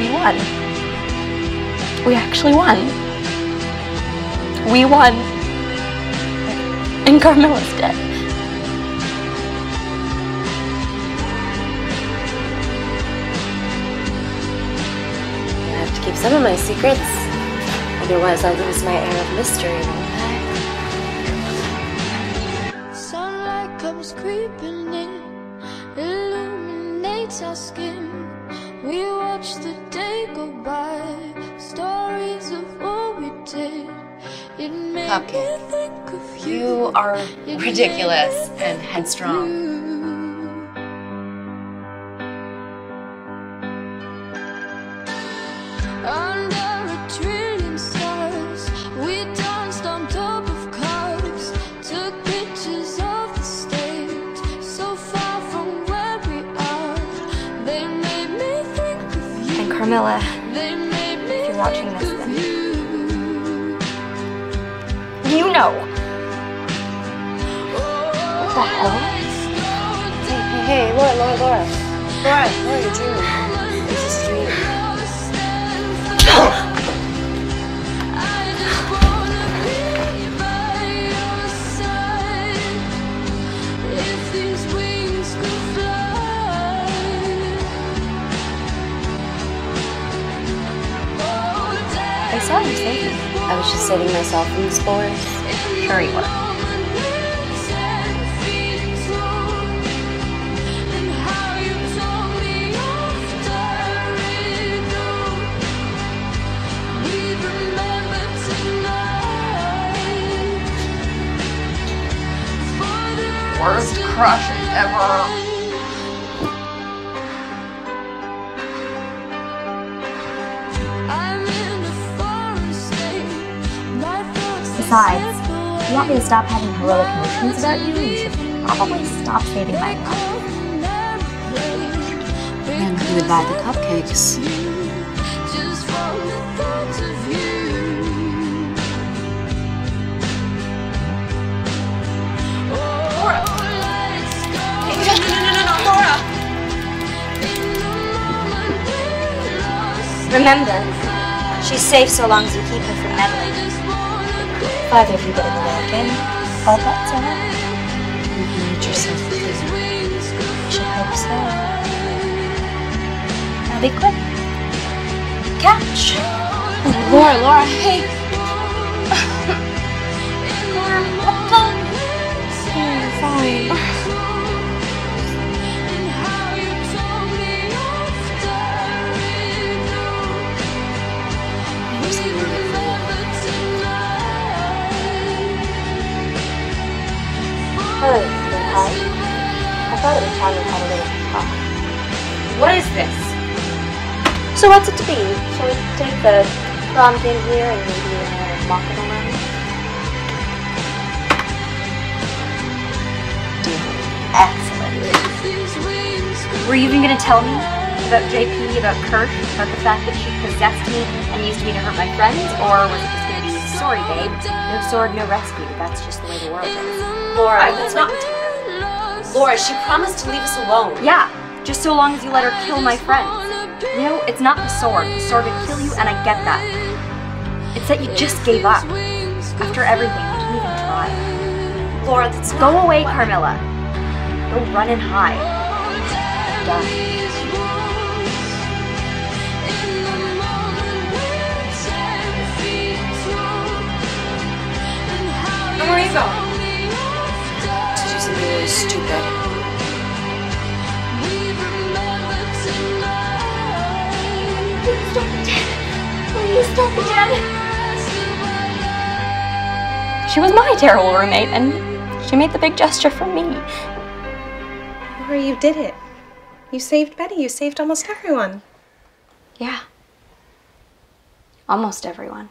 We won. We actually won. We won. And Carmilla's dead. I have to keep some of my secrets. Otherwise, I'll lose my air of mystery. Sunlight comes creeping in, illuminates our skin. We made me think of you. And Carmilla, They if you're watching this, then you. What the hell? Hey, hey, hey, Laura, Laura, Laura. Laura, Laura, you're dreaming. Saving. I was just saving myself from the spores. Sure you were. Worst crush ever. Besides, if you want me to stop having heroic emotions about you, you should probably stop saving my life. And who would buy the cupcakes? Just from the thoughts of you. Laura! No, no, no, no, Laura! Remember, she's safe so long as you keep her from meddling. In the way again, all that off. You've made yourself clear. I should hope so. Now be quick. Catch! Laura, Laura, hey! Hello, hi. I thought it was time we had a little talk. What is this? So what's it to be? Shall we take the prompt in here and maybe uh, walk it around? Excellent. Were you even gonna tell me about JP, about Kirsch, about the fact that she possessed me and used me to hurt my friends, or was it just sorry, babe? No sword, no rescue. That's just the way the world is. Laura, I that's not. Laura, she promised to leave us alone. Yeah, just so long as you let her kill my friends. You know, it's not the sword. The sword would kill you, and I get that. It's that you just gave up. After everything, you didn't even try. Laura, that's. Go away, Carmilla. Go run and hide. Done. Do something really stupid. Stop the dead. Please stop the dead. She was my terrible roommate, and she made the big gesture for me. Laura, you did it. You saved Betty. You saved almost everyone. Yeah. Almost everyone.